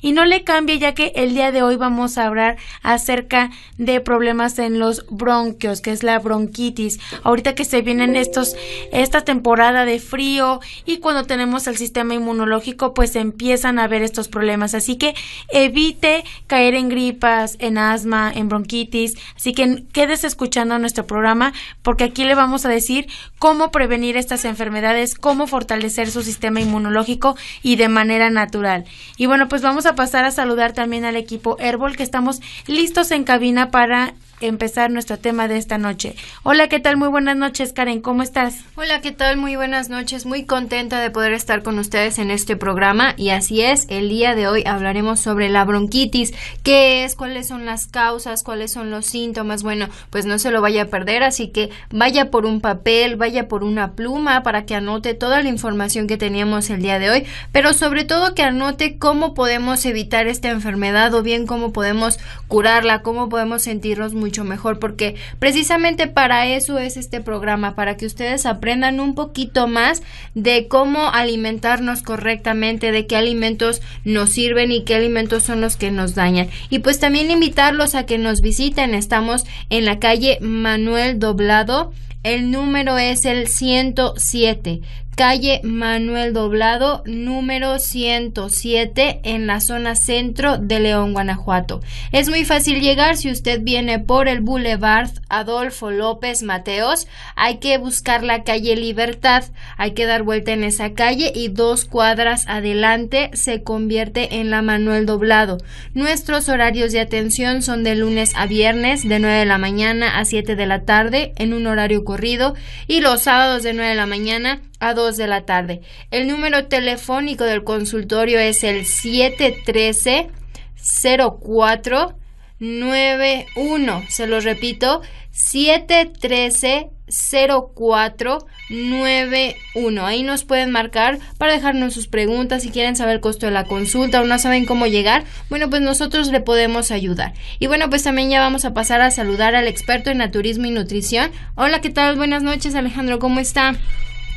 y no le cambie ya que el día de hoy vamos a hablar acerca de problemas en los bronquios, que es la bronquitis. Ahorita que se vienen estos esta temporada de frío y cuando tenemos el sistema inmunológico pues empiezan a haber estos problemas, así que evite caer en gripas, en asma, en bronquitis, así que quédese escuchando nuestro programa porque aquí le vamos a decir cómo prevenir estas enfermedades, cómo fortalecer su sistema inmunológico y de manera natural. Y bueno, pues vamos a pasar a saludar también al equipo Herbol que estamos listos en cabina para empezar nuestro tema de esta noche. Hola, ¿qué tal? Muy buenas noches, Karen, ¿cómo estás? Hola, ¿qué tal? Muy buenas noches, muy contenta de poder estar con ustedes en este programa y así es, el día de hoy hablaremos sobre la bronquitis, qué es, cuáles son las causas, cuáles son los síntomas, bueno, pues no se lo vaya a perder, así que vaya por un papel, vaya por una pluma para que anote toda la información que teníamos el día de hoy, pero sobre todo que anote cómo podemos evitar esta enfermedad o bien cómo podemos curarla, cómo podemos sentirnos muy mucho mejor porque precisamente para eso es este programa, para que ustedes aprendan un poquito más de cómo alimentarnos correctamente, de qué alimentos nos sirven y qué alimentos son los que nos dañan. Y pues también invitarlos a que nos visiten. Estamos en la calle Manuel Doblado. El número es el 107 calle Manuel Doblado, número 107, en la zona centro de León, Guanajuato. Es muy fácil llegar si usted viene por el Boulevard Adolfo López Mateos. Hay que buscar la calle Libertad, hay que dar vuelta en esa calle y dos cuadras adelante se convierte en la Manuel Doblado. Nuestros horarios de atención son de lunes a viernes de 9 de la mañana a 7 de la tarde en un horario corrido y los sábados de 9 de la mañana a 2 de la tarde. El número telefónico del consultorio es el 713 04 91. Se lo repito, 713 0491. Ahí nos pueden marcar para dejarnos sus preguntas si quieren saber el costo de la consulta o no saben cómo llegar. Bueno, pues nosotros le podemos ayudar. Y bueno, pues también ya vamos a pasar a saludar al experto en naturismo y nutrición. Hola, ¿qué tal? Buenas noches, Alejandro, ¿cómo está?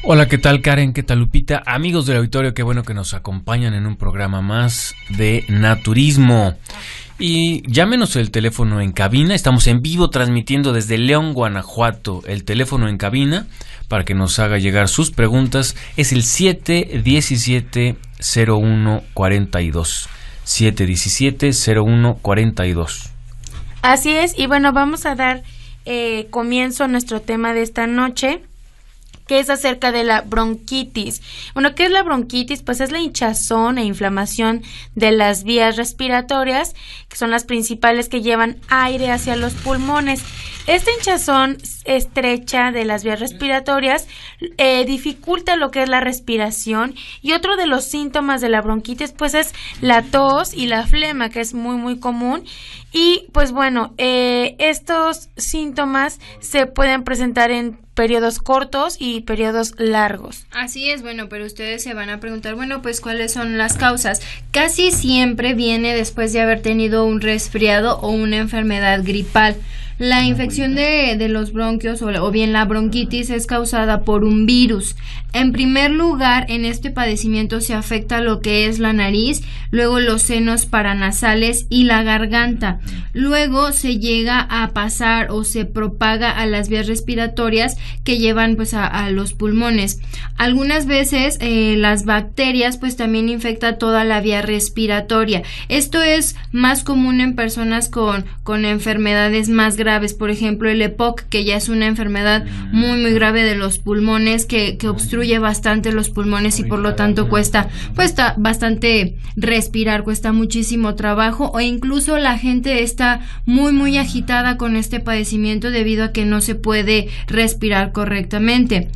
Hola, ¿qué tal Karen? ¿Qué tal Lupita? Amigos del auditorio, qué bueno que nos acompañan en un programa más de naturismo. Y llámenos el teléfono en cabina, estamos en vivo transmitiendo desde León, Guanajuato. El teléfono en cabina para que nos haga llegar sus preguntas es el 717-0142. 717-0142. Así es, y bueno, vamos a dar eh, comienzo a nuestro tema de esta noche que es acerca de la bronquitis. Bueno, ¿qué es la bronquitis? Pues es la hinchazón e inflamación de las vías respiratorias, que son las principales que llevan aire hacia los pulmones. Esta hinchazón estrecha de las vías respiratorias eh, dificulta lo que es la respiración y otro de los síntomas de la bronquitis pues es la tos y la flema que es muy muy común y pues bueno eh, estos síntomas se pueden presentar en periodos cortos y periodos largos. Así es, bueno, pero ustedes se van a preguntar, bueno, pues cuáles son las causas. Casi siempre viene después de haber tenido un resfriado o una enfermedad gripal. La infección de, de los bronquios o, bien la bronquitis es causada por un virus. En primer lugar, en este padecimiento se afecta lo que es la nariz, luego los senos paranasales y la garganta. Luego se llega a pasar o se propaga a las vías respiratorias que llevan pues a, los pulmones. Algunas veces eh, las bacterias pues también infecta toda la vía respiratoria. Esto es más común en personas con, con enfermedades más graves por ejemplo el EPOC, que ya es una enfermedad muy muy grave de los pulmones, que, que obstruye bastante los pulmones y por lo tanto cuesta, cuesta bastante respirar, cuesta muchísimo trabajo o incluso la gente está muy muy agitada con este padecimiento debido a que no se puede respirar correctamente.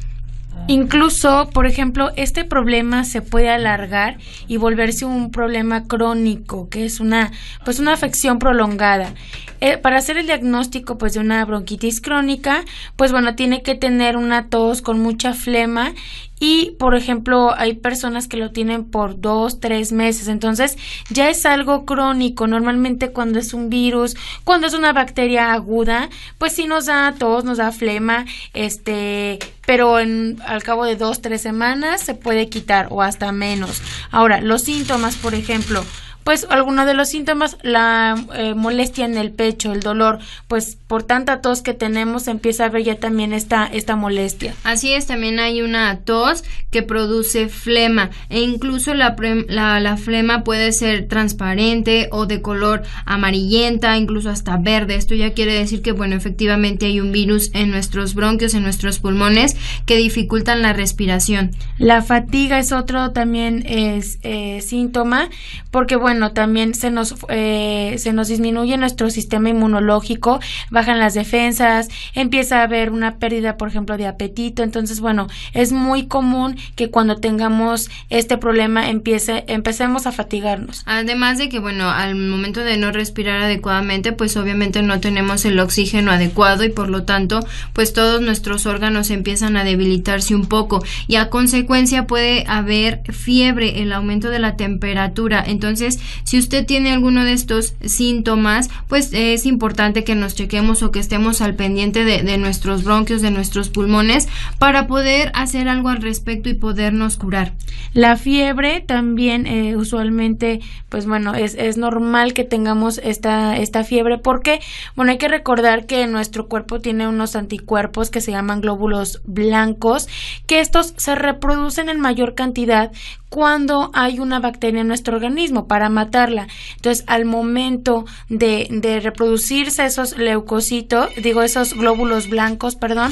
Incluso, por ejemplo, este problema se puede alargar y volverse un problema crónico, que es una, pues una afección prolongada. Eh, para hacer el diagnóstico, pues de una bronquitis crónica, pues bueno, tiene que tener una tos con mucha flema y por ejemplo hay personas que lo tienen por dos tres meses. Entonces ya es algo crónico. Normalmente cuando es un virus cuando es una bacteria aguda pues sí nos da tos nos da flema este pero en, al cabo de dos tres semanas se puede quitar o hasta menos. Ahora los síntomas por ejemplo pues alguno de los síntomas, la eh, molestia en el pecho, el dolor, pues por tanta tos que tenemos empieza a ver ya también esta, esta molestia. Así es, también hay una tos que produce flema e incluso la, la, la flema puede ser transparente o de color amarillenta, incluso hasta verde. Esto ya quiere decir que, bueno, efectivamente hay un virus en nuestros bronquios, en nuestros pulmones, que dificultan la respiración. La fatiga es otro también es, eh, síntoma, porque, bueno, también se nos, eh, se nos disminuye nuestro sistema inmunológico, bajan las defensas, empieza a haber una pérdida, por ejemplo, de apetito. Entonces, bueno, es muy común que cuando tengamos este problema empiece, empecemos a fatigarnos. Además de que, bueno, al momento de no respirar adecuadamente, pues obviamente no tenemos el oxígeno adecuado y por lo tanto, pues todos nuestros órganos empiezan a debilitarse un poco y a consecuencia puede haber fiebre, el aumento de la temperatura. Entonces, si usted tiene alguno de estos síntomas, pues es importante que nos chequemos o que estemos al pendiente de, de nuestros bronquios, de nuestros pulmones, para poder hacer algo al respecto y podernos curar. La fiebre también eh, usualmente, pues bueno, es, es normal que tengamos esta, esta fiebre porque, bueno, hay que recordar que nuestro cuerpo tiene unos anticuerpos que se llaman glóbulos blancos, que estos se reproducen en mayor cantidad cuando hay una bacteria en nuestro organismo para matarla. Entonces, al momento de, de reproducirse esos leucocitos, digo, esos glóbulos blancos, perdón,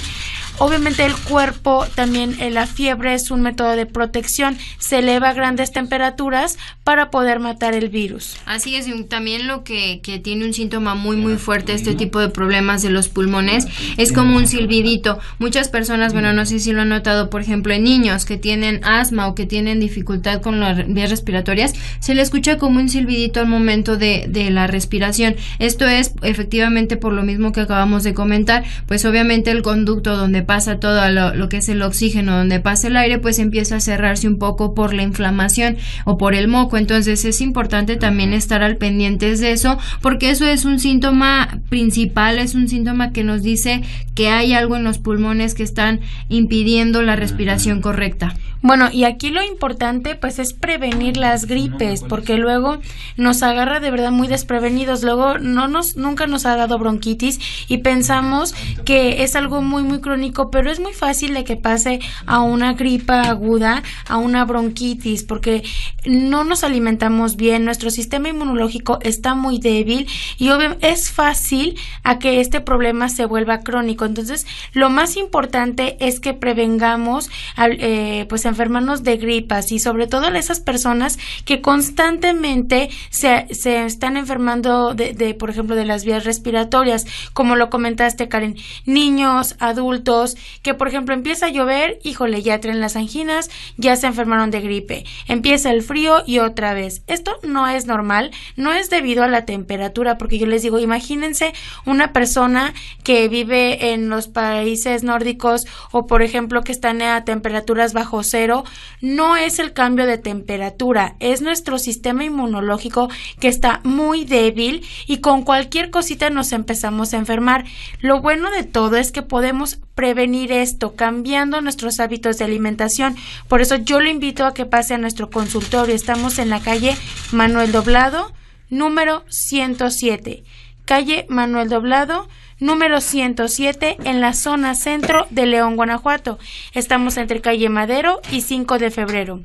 obviamente el cuerpo también, eh, la fiebre es un método de protección, se eleva a grandes temperaturas para poder matar el virus. Así es, y también lo que, que tiene un síntoma muy, muy fuerte, este tipo de problemas de los pulmones, es como un silbidito. Muchas personas, bueno, no sé si lo han notado, por ejemplo, en niños que tienen asma o que tienen dificultad con las vías respiratorias, se le escucha como un silbidito al momento de, de la respiración. Esto es efectivamente por lo mismo que acabamos de comentar, pues obviamente el conducto donde pasa todo lo, lo, que es el oxígeno, donde pasa el aire, pues empieza a cerrarse un poco por la inflamación o por el moco. Entonces es importante también estar al pendiente de eso, porque eso es un síntoma principal, es un síntoma que nos dice que hay algo en los pulmones que están impidiendo la respiración correcta. Bueno, y aquí lo importante pues es prevenir las gripes, porque luego nos agarra de verdad muy desprevenidos, luego no nos nunca nos ha dado bronquitis y pensamos que es algo muy muy crónico, pero es muy fácil de que pase a una gripa aguda, a una bronquitis, porque no nos alimentamos bien, nuestro sistema inmunológico está muy débil y es fácil a que este problema se vuelva crónico. Entonces, lo más importante es que prevengamos eh, pues enfermarnos de gripas y sobre todo esas personas que constantemente se, se están enfermando de, de, por ejemplo, de las vías respiratorias, como lo comentaste, Karen, niños, adultos, que por ejemplo empieza a llover, híjole, ya traen las anginas, ya se enfermaron de gripe, empieza el frío y otra vez. Esto no es normal, no es debido a la temperatura, porque yo les digo, imagínense una persona que vive en los países nórdicos o por ejemplo que están a temperaturas bajo cero, no es el cambio de temperatura, es nuestro sistema inmunológico que está muy débil y con cualquier cosita nos empezamos a enfermar. Lo bueno de todo es que podemos prevenir esto cambiando nuestros hábitos de alimentación. Por eso yo lo invito a que pase a nuestro consultorio. Estamos en la calle Manuel Doblado, número 107. Calle Manuel Doblado, número 107 en la zona centro de León, Guanajuato. Estamos entre calle Madero y 5 de febrero.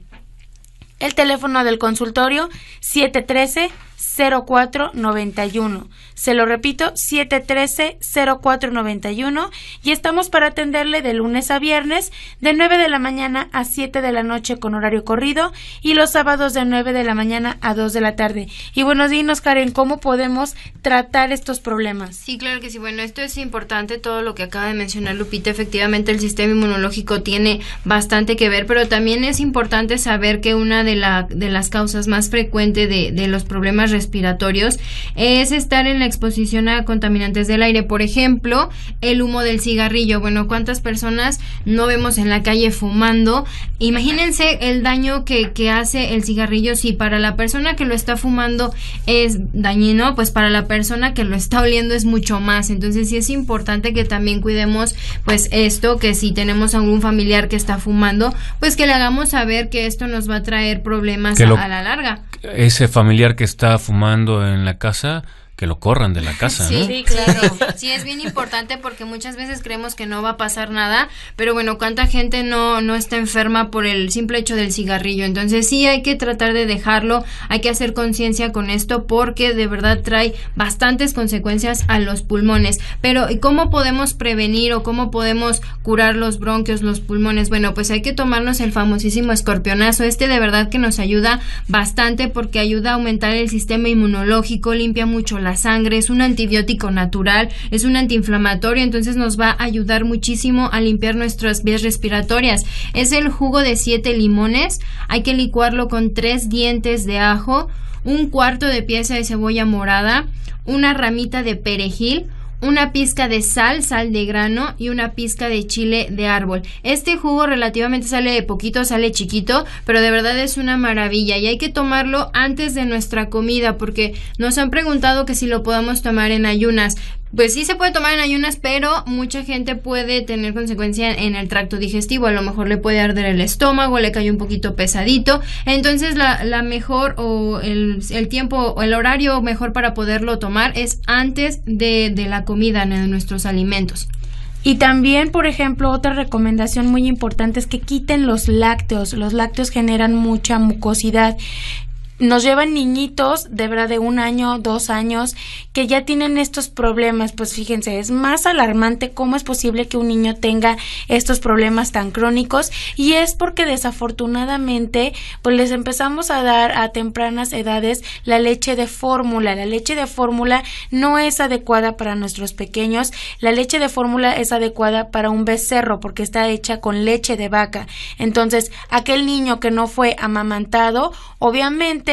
El teléfono del consultorio 713 0491. Se lo repito, 713-0491 y estamos para atenderle de lunes a viernes de 9 de la mañana a 7 de la noche con horario corrido y los sábados de 9 de la mañana a 2 de la tarde. Y bueno, dinos Karen, ¿cómo podemos tratar estos problemas? Sí, claro que sí. Bueno, esto es importante, todo lo que acaba de mencionar Lupita. Efectivamente, el sistema inmunológico tiene bastante que ver, pero también es importante saber que una de, la, de las causas más frecuentes de, de los problemas problemas respiratorios es estar en la exposición a contaminantes del aire. Por ejemplo, el humo del cigarrillo. Bueno, ¿cuántas personas no vemos en la calle fumando? Imagínense el daño que, que hace el cigarrillo si para la persona que lo está fumando es dañino, pues para la persona que lo está oliendo es mucho más. Entonces sí es importante que también cuidemos pues esto, que si tenemos algún familiar que está fumando, pues que le hagamos saber que esto nos va a traer problemas a la larga. Ese familiar que está fumando en la casa, que lo corran de la casa. Sí, sí, claro. Sí, es bien importante porque muchas veces creemos que no va a pasar nada, pero bueno, cuánta gente no, no está enferma por el simple hecho del cigarrillo. Entonces sí hay que tratar de dejarlo, hay que hacer conciencia con esto porque de verdad trae bastantes consecuencias a los pulmones. Pero ¿cómo podemos prevenir o cómo podemos curar los bronquios, los pulmones? Bueno, pues hay que tomarnos el famosísimo escorpionazo. Este de verdad que nos ayuda bastante porque ayuda a aumentar el sistema inmunológico, limpia mucho la sangre, es un antibiótico natural, es un antiinflamatorio, entonces nos va a ayudar muchísimo a limpiar nuestras vías respiratorias. Es el jugo de siete limones, hay que licuarlo con tres dientes de ajo, un cuarto de pieza de cebolla morada, una ramita de perejil, una pizca de sal, sal de grano y una pizca de chile de árbol. Este jugo relativamente sale poquito, sale chiquito, pero de verdad es una maravilla y hay que tomarlo antes de nuestra comida porque nos han preguntado que si lo podamos tomar en ayunas. Pues sí se puede tomar en ayunas, pero mucha gente puede tener consecuencia en el tracto digestivo. A lo mejor le puede arder el estómago, le cae un poquito pesadito. Entonces la, la mejor o el, el, tiempo o el horario mejor para poderlo tomar es antes de, de la comida, de nuestros alimentos. Y también, por ejemplo, otra recomendación muy importante es que quiten los lácteos. Los lácteos generan mucha mucosidad nos llevan niñitos de verdad de un año, dos años, que ya tienen estos problemas. Pues fíjense, es más alarmante cómo es posible que un niño tenga estos problemas tan crónicos y es porque desafortunadamente pues les empezamos a dar a tempranas edades la leche de fórmula. La leche de fórmula no es adecuada para nuestros pequeños. La leche de fórmula es adecuada para un becerro porque está hecha con leche de vaca. Entonces, aquel niño que no fue amamantado, obviamente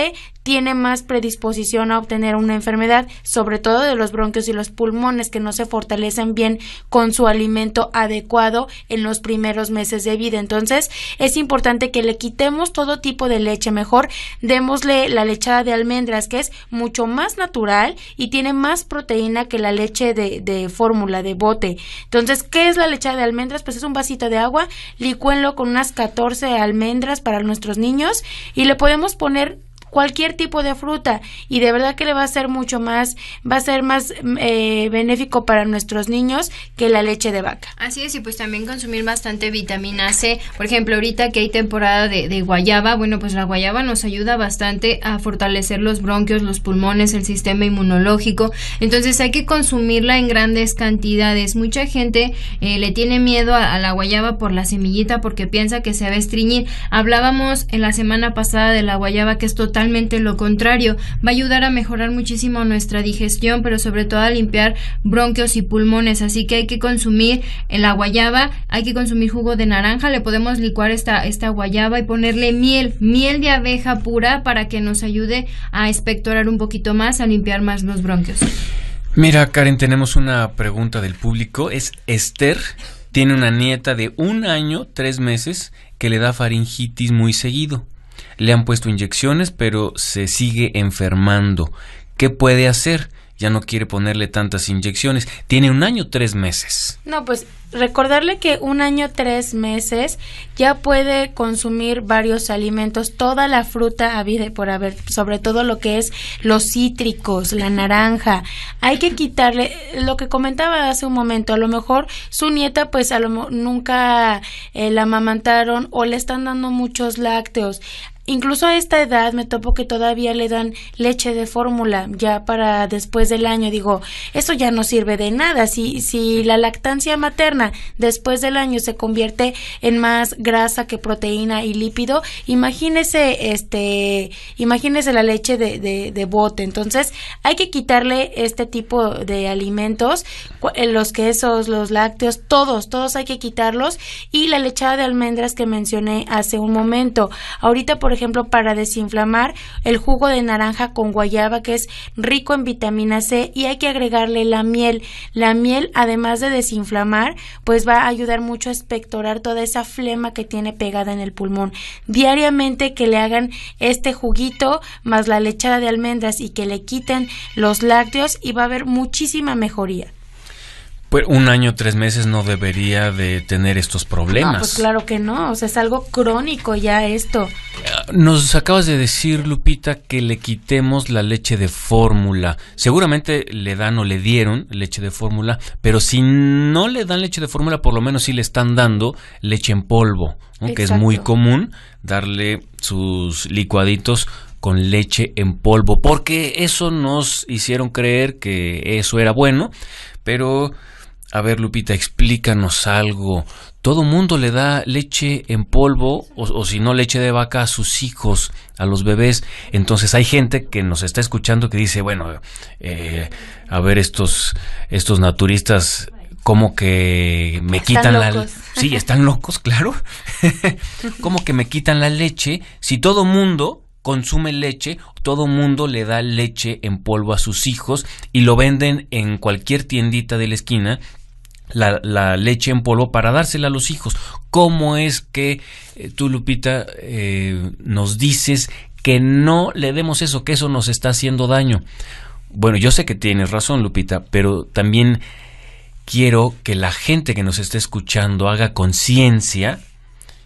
tiene más predisposición a obtener una enfermedad, sobre todo de los bronquios y los pulmones que no se fortalecen bien con su alimento adecuado en los primeros meses de vida. Entonces, es importante que le quitemos todo tipo de leche, mejor démosle la lechada de almendras que es mucho más natural y tiene más proteína que la leche de, de fórmula, de bote. Entonces, ¿qué es la lechada de almendras? Pues es un vasito de agua, licúenlo con unas 14 almendras para nuestros niños y le podemos poner cualquier tipo de fruta y de verdad que le va a ser mucho más, va a ser más eh, benéfico para nuestros niños que la leche de vaca. Así es, y pues también consumir bastante vitamina C. Por ejemplo, ahorita que hay temporada de, de guayaba, bueno, pues la guayaba nos ayuda bastante a fortalecer los bronquios, los pulmones, el sistema inmunológico. Entonces hay que consumirla en grandes cantidades. Mucha gente eh, le tiene miedo a, a la guayaba por la semillita porque piensa que se va a estreñir. Hablábamos en la semana pasada de la guayaba que es total lo contrario, va a ayudar a mejorar muchísimo nuestra digestión, pero sobre todo a limpiar bronquios y pulmones, así que hay que consumir la guayaba, hay que consumir jugo de naranja, le podemos licuar esta, esta guayaba y ponerle miel, miel de abeja pura para que nos ayude a expectorar un poquito más, a limpiar más los bronquios. Mira, Karen, tenemos una pregunta del público. Es Esther, tiene una nieta de un año, tres meses, que le da faringitis muy seguido. Le han puesto inyecciones, pero se sigue enfermando. ¿Qué puede hacer? Ya no quiere ponerle tantas inyecciones. Tiene un año, tres meses. No, pues recordarle que un año, tres meses ya puede consumir varios alimentos, toda la fruta vida por haber, sobre todo lo que es los cítricos, la naranja. Hay que quitarle lo que comentaba hace un momento. A lo mejor su nieta, pues a lo nunca eh, la amamantaron o le están dando muchos lácteos. Incluso a esta edad me topo que todavía le dan leche de fórmula ya para después del año. Digo, eso ya no sirve de nada. Si, si la lactancia materna después del año se convierte en más grasa que proteína y lípido, imagínese, este, imagínese la leche de, de, bote. Entonces, hay que quitarle este tipo de alimentos, eh, los quesos, los lácteos, todos, todos hay que quitarlos. Y la lechada de almendras que mencioné hace un momento. Ahorita, por ejemplo, para desinflamar el jugo de naranja con guayaba, que es rico en vitamina C, y hay que agregarle la miel. La miel, además de desinflamar, pues va a ayudar mucho a expectorar toda esa flema que tiene pegada en el pulmón. Diariamente que le hagan este juguito más la lechada de almendras y que le quiten los lácteos y va a haber muchísima mejoría. Pues un año, tres meses no debería de tener estos problemas. No, pues claro que no, o sea, es algo crónico ya esto. Nos acabas de decir, Lupita, que le quitemos la leche de fórmula. Seguramente le dan o le dieron leche de fórmula, pero si no le dan leche de fórmula, por lo menos sí le están dando leche en polvo, que es muy común darle sus licuaditos con leche en polvo, porque eso nos hicieron creer que eso era bueno, pero a ver, Lupita, explícanos algo. Todo mundo le da leche en polvo o, si no leche de vaca a sus hijos, a los bebés. Entonces hay gente que nos está escuchando que dice, bueno, eh, a ver estos, estos naturistas como que me quitan la sí están locos claro. Como que me quitan la leche si todo mundo consume leche, todo mundo le da leche en polvo a sus hijos y lo venden en cualquier tiendita de la esquina la, leche en polvo para dársela a los hijos. ¿Cómo es que eh, tú, Lupita, eh, nos dices que no le demos eso, que eso nos está haciendo daño? Bueno, yo sé que tienes razón, Lupita, pero también quiero que la gente que nos esté escuchando haga conciencia,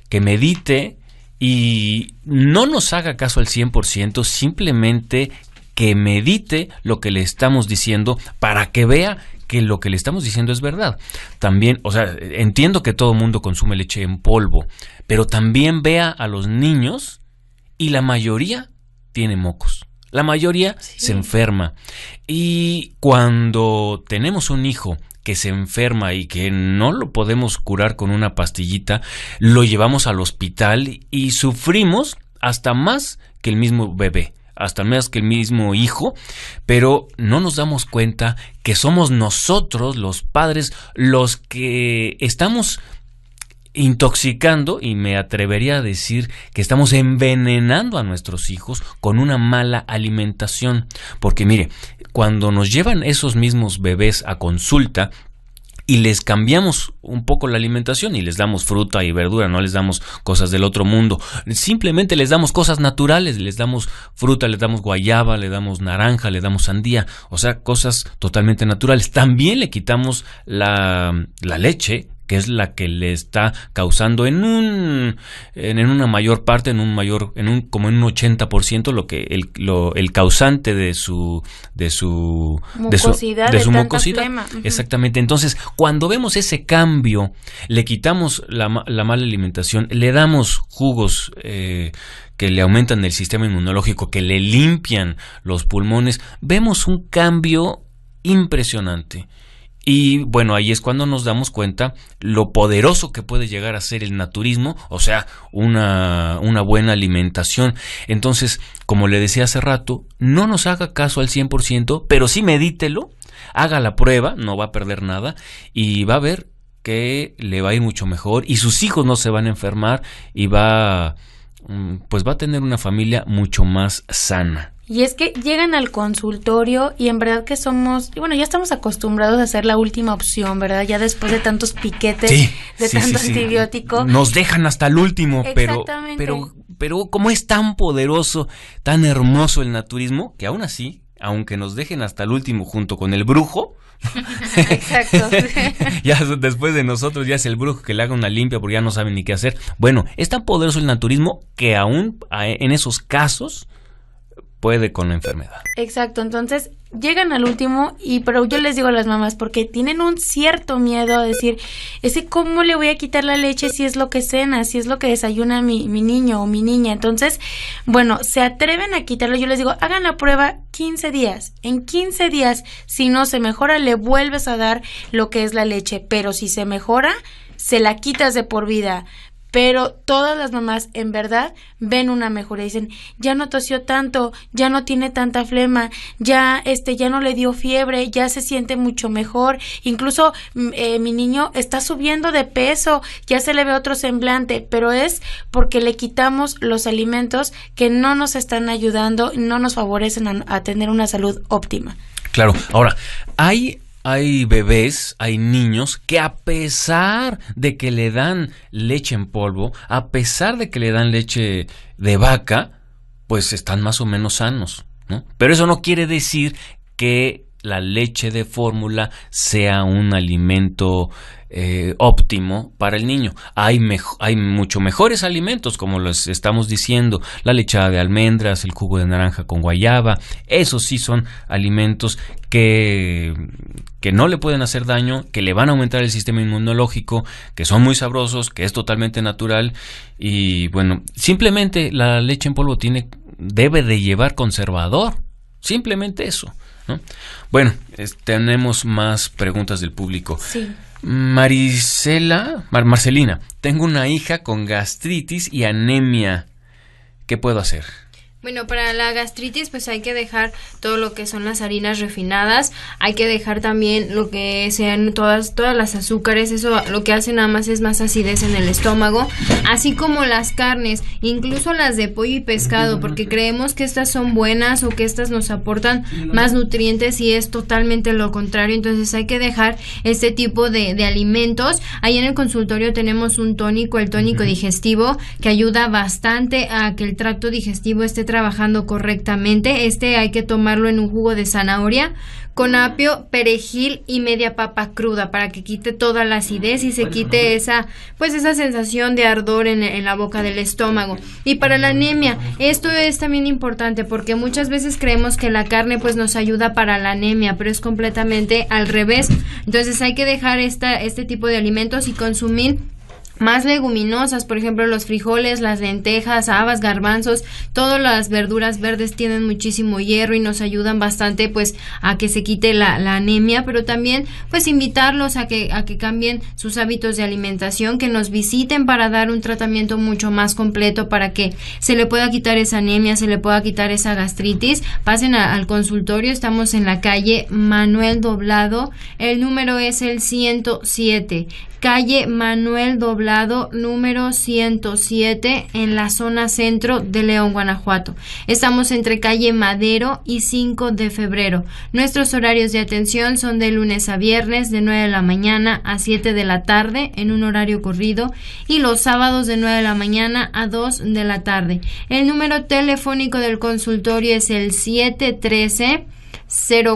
que medite y no nos haga caso al 100%, simplemente que medite lo que le estamos diciendo para que vea que lo que le estamos diciendo es verdad. También, o sea, entiendo que todo mundo consume leche en polvo, pero también vea a los niños y la mayoría tiene mocos. La mayoría se enferma. Y cuando tenemos un hijo que se enferma y que no lo podemos curar con una pastillita, lo llevamos al hospital y sufrimos hasta más que el mismo bebé hasta más que el mismo hijo, pero no nos damos cuenta que somos nosotros, los padres, los que estamos intoxicando y me atrevería a decir que estamos envenenando a nuestros hijos con una mala alimentación. Porque mire, cuando nos llevan esos mismos bebés a consulta, y les cambiamos un poco la alimentación y les damos fruta y verdura, no les damos cosas del otro mundo, simplemente les damos cosas naturales, les damos fruta, les damos guayaba, le damos naranja, le damos sandía, o sea, cosas totalmente naturales. También le quitamos la, la leche, que es la que le está causando en un en, una mayor parte en un mayor en un como en un 80% lo que el, lo, el causante de su de su mucosidad, de su, mucosidad. exactamente. Entonces cuando vemos ese cambio le quitamos la, la mala alimentación le damos jugos eh, que le aumentan el sistema inmunológico que le limpian los pulmones vemos un cambio impresionante y bueno, ahí es cuando nos damos cuenta lo poderoso que puede llegar a ser el naturismo, o sea, una, una buena alimentación. Entonces, como le decía hace rato, no nos haga caso al 100%, pero sí medítelo, haga la prueba, no va a perder nada y va a ver que le va a ir mucho mejor y sus hijos no se van a enfermar y va mm, pues va a tener una familia mucho más sana. Y es que llegan al consultorio y en verdad que somos, bueno, ya estamos acostumbrados a ser la última opción, ¿verdad? Ya después de tantos piquetes, de tanto antibiótico. Nos dejan hasta el último, pero, pero, pero como es tan poderoso, tan hermoso el naturismo, que aún así, aunque nos dejen hasta el último junto con el brujo, Exacto. ya después de nosotros ya es el brujo que le haga una limpia porque ya no saben ni qué hacer. Bueno, es tan poderoso el naturismo que aún en esos casos puede con la enfermedad. Exacto, entonces llegan al último y pero yo les digo a las mamás porque tienen un cierto miedo a decir, ese cómo le voy a quitar la leche si es lo que cena, si es lo que desayuna mi, mi niño o mi niña. Entonces, bueno, se atreven a quitarlo, yo les digo, hagan la prueba 15 días. En 15 días, si no se mejora, le vuelves a dar lo que es la leche, pero si se mejora, se la quitas de por vida pero todas las mamás en verdad ven una mejora. Dicen, ya no tosió tanto, ya no tiene tanta flema, ya este, ya no le dio fiebre, ya se siente mucho mejor. Incluso mm, eh, mi niño está subiendo de peso, ya se le ve otro semblante, pero es porque le quitamos los alimentos que no nos están ayudando, no nos favorecen a tener una salud óptima. Claro, ahora, hay hay bebés, hay niños que a pesar de que le dan leche en polvo, a pesar de que le dan leche de vaca, pues están más o menos sanos, ¿no? Pero eso no quiere decir que la leche de fórmula sea un alimento eh, óptimo para el niño. Hay, hay mucho mejores alimentos, como les estamos diciendo, la lechada de almendras, el jugo de naranja con guayaba, esos sí son alimentos que, que no le pueden hacer daño, que le van a aumentar el sistema inmunológico, que son muy sabrosos, que es totalmente natural y bueno, simplemente la leche en polvo tiene debe de llevar conservador, simplemente eso. Bueno, tenemos más preguntas del público. Sí. Marisela, Marcelina, tengo una hija con gastritis y anemia. ¿Qué puedo hacer? Bueno, para la gastritis pues hay que dejar todo lo que son las harinas refinadas, hay que dejar también lo que sean todas todas las azúcares, eso lo que hace nada más es más acidez en el estómago, así como las carnes, incluso las de pollo y pescado, porque creemos que estas son buenas o que estas nos aportan más nutrientes y es totalmente lo contrario, entonces hay que dejar este tipo de, de alimentos. Ahí en el consultorio tenemos un tónico, el tónico digestivo, que ayuda bastante a que el tracto digestivo esté trabajando correctamente. Este hay que tomarlo en un jugo de zanahoria con apio, perejil y media papa cruda para que quite toda la acidez y se quite esa pues esa sensación de ardor en, en, la boca del estómago. Y para la anemia, esto es también importante porque muchas veces creemos que la carne pues nos ayuda para la anemia, pero es completamente al revés. Entonces hay que dejar esta, este tipo de alimentos y consumir más leguminosas, por ejemplo los frijoles, las lentejas, habas, garbanzos, todas las verduras verdes tienen muchísimo hierro y nos ayudan bastante pues a que se quite la, anemia, pero también pues invitarlos a que, a que cambien sus hábitos de alimentación, que nos visiten para dar un tratamiento mucho más completo para que se le pueda quitar esa anemia, se le pueda quitar esa gastritis, pasen al consultorio, estamos en la calle Manuel Doblado, el número es el 107 calle Manuel Doblado número 107 en la zona centro de León, Guanajuato. Estamos entre calle Madero y 5 de febrero. Nuestros horarios de atención son de lunes a viernes de 9 de la mañana a 7 de la tarde en un horario corrido y los sábados de 9 de la mañana a 2 de la tarde. El número telefónico del consultorio es el 713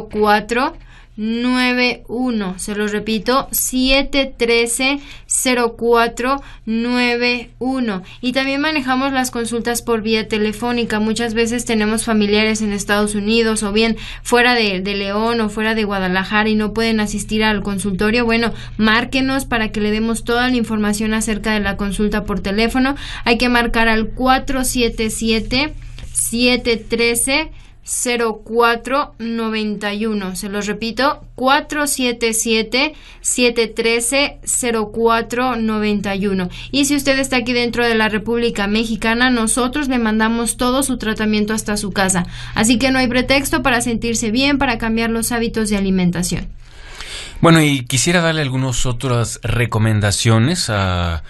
04 91. Se lo repito, 713-0491. Y también manejamos las consultas por vía telefónica. Muchas veces tenemos familiares en Estados Unidos o bien fuera de, de, León o fuera de Guadalajara y no pueden asistir al consultorio. Bueno, márquenos para que le demos toda la información acerca de la consulta por teléfono. Hay que marcar al 477 713 0491. Se los repito, 477-713-0491. Y si usted está aquí dentro de la República Mexicana, nosotros le mandamos todo su tratamiento hasta su casa. Así que no hay pretexto para sentirse bien, para cambiar los hábitos de alimentación. Bueno, y quisiera darle algunas otras recomendaciones a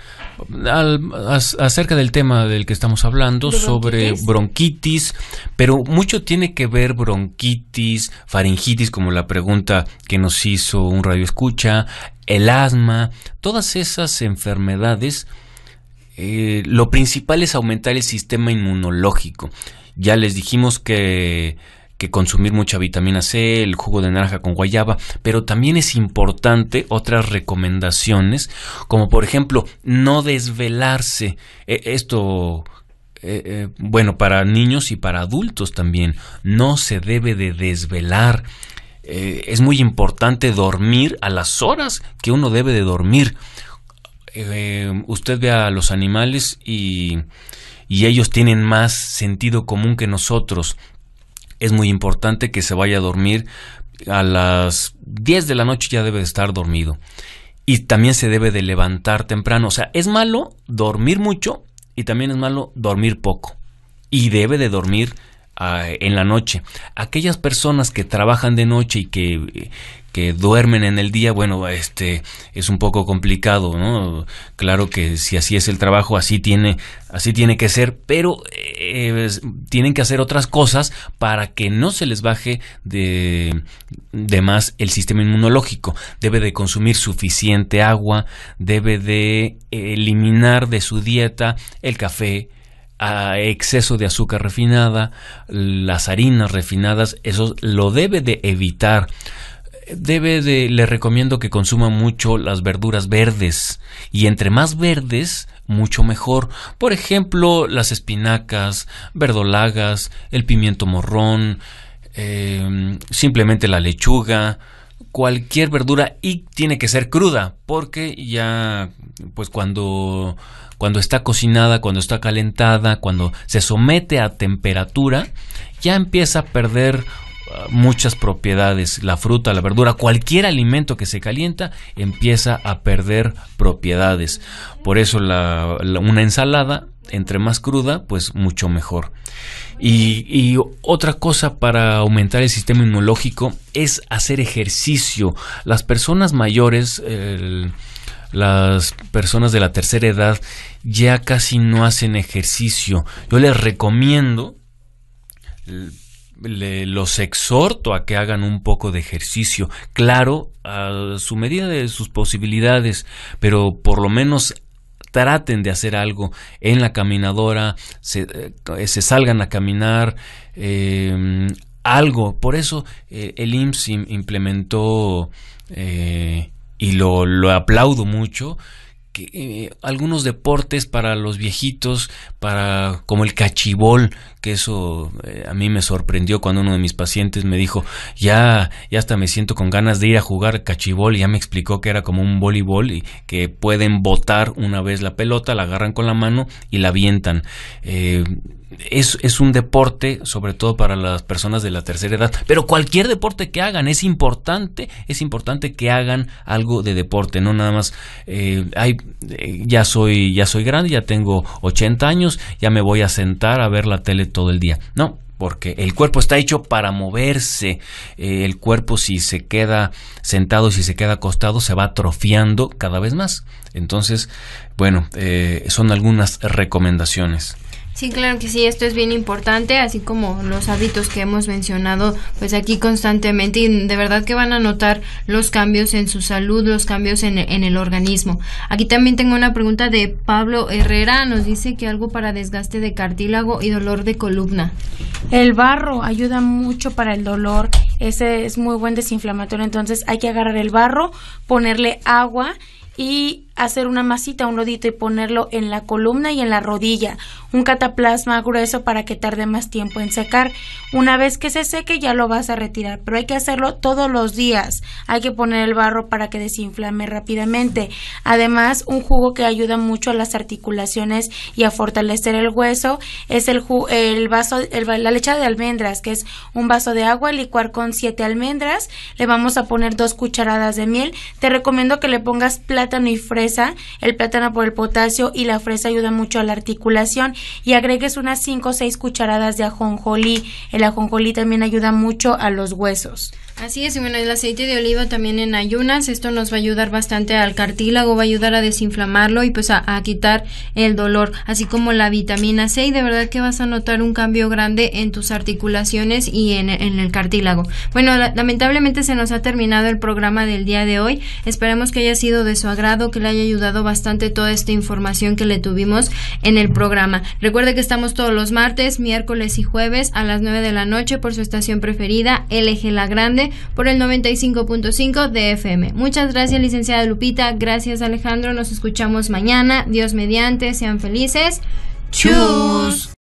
acerca del tema del que estamos hablando, sobre bronquitis, pero mucho tiene que ver bronquitis, faringitis, como la pregunta que nos hizo un radio escucha, el asma, todas esas enfermedades. Eh, lo principal es aumentar el sistema inmunológico. Ya les dijimos que consumir mucha vitamina C, el jugo de naranja con guayaba, pero también es importante otras recomendaciones, como por ejemplo no desvelarse. E, esto eh, eh, bueno, para niños y para adultos también, no se debe de desvelar. Es muy importante dormir a las horas que uno debe de dormir. usted ve a los animales y ellos tienen más sentido común que nosotros es muy importante que se vaya a dormir a las 10 de la noche ya debe estar dormido. y también se debe de levantar temprano. O sea, es malo dormir mucho y también es malo dormir poco. Y debe de dormir en la noche. Aquellas personas que trabajan de noche y que, que duermen en el día, bueno, este es un poco complicado, ¿no? Claro que si así es el trabajo, así tiene, así tiene que ser, pero eh, tienen que hacer otras cosas para que no se les baje de, de más el sistema inmunológico. Debe de consumir suficiente agua, debe de eliminar de su dieta el café, exceso de azúcar refinada, las harinas refinadas, eso lo debe de evitar debe de, le recomiendo que consuma mucho las verduras verdes y entre más verdes mucho mejor. Por ejemplo, las espinacas, verdolagas, el pimiento morrón, em, simplemente la lechuga, cualquier verdura y tiene que ser cruda porque ya pues cuando cuando está cocinada, cuando está calentada, cuando se somete a temperatura, ya empieza a perder muchas propiedades. La fruta, la verdura, cualquier alimento que se calienta empieza a perder propiedades. Por eso la, una ensalada, entre más cruda, pues mucho mejor. Y, otra cosa para aumentar el sistema inmunológico es hacer ejercicio. Las personas mayores, las personas de la tercera edad, ya casi no hacen ejercicio. Yo les recomiendo los exhorto a que hagan un poco de ejercicio, claro, a su medida de sus posibilidades, pero por lo menos traten de hacer algo en la caminadora, se, eh, salgan a caminar, eh, algo. Por eso eh, el IMSS implementó, y lo, lo aplaudo mucho, que, eh, algunos deportes para los viejitos, para como el cachibol, que eso eh, a mí me sorprendió cuando uno de mis pacientes me dijo, ya, ya hasta me siento con ganas de ir a jugar cachibol, y ya me explicó que era como un voleibol y que pueden botar una vez la pelota, la agarran con la mano y la avientan. Eh, es, es, un deporte, sobre todo para las personas de la tercera edad, pero cualquier deporte que hagan es importante, es importante que hagan algo de deporte, no nada más, eh, eh, ya soy, ya soy grande, ya tengo 80 años, ya me voy a sentar a ver la tele todo el día, no, porque el cuerpo está hecho para moverse. Eh, el cuerpo si se queda sentado, si se queda acostado, se va atrofiando cada vez más. Entonces, bueno, son algunas recomendaciones. Sí, claro que sí, esto es bien importante, así como los hábitos que hemos mencionado pues aquí constantemente y de verdad que van a notar los cambios en su salud, los cambios en, en el organismo. Aquí también tengo una pregunta de Pablo Herrera, nos dice que algo para desgaste de cartílago y dolor de columna. El barro ayuda mucho para el dolor, ese es muy buen desinflamatorio, entonces hay que agarrar el barro, ponerle agua y hacer una masita, un lodito y ponerlo en la columna y en la rodilla, un cataplasma grueso para que tarde más tiempo en secar. Una vez que se seque ya lo vas a retirar, pero hay que hacerlo todos los días. Hay que poner el barro para que desinflame rápidamente. Además, un jugo que ayuda mucho a las articulaciones y a fortalecer el hueso es el, el vaso, la leche de almendras, que es un vaso de agua, licuar con siete almendras. Le vamos a poner dos cucharadas de miel. Te recomiendo que le pongas plátano y fresco el plátano por el potasio y la fresa ayuda mucho a la articulación y agregues unas 5 o 6 cucharadas de ajonjolí. El ajonjolí también ayuda mucho a los huesos. Así es, y bueno, el aceite de oliva también en ayunas, esto nos va a ayudar bastante al cartílago, va a ayudar a desinflamarlo y pues a, quitar el dolor, así como la vitamina C y de verdad que vas a notar un cambio grande en tus articulaciones y en, el cartílago. Bueno, lamentablemente se nos ha terminado el programa del día de hoy, esperemos que haya sido de su agrado, que le haya ayudado bastante toda esta información que le tuvimos en el programa. Recuerde que estamos todos los martes, miércoles y jueves a las 9 de la noche por su estación preferida, LG La Grande por el 95.5 de FM. Muchas gracias, licenciada Lupita. Gracias, Alejandro. Nos escuchamos mañana. Dios mediante. Sean felices. Chus.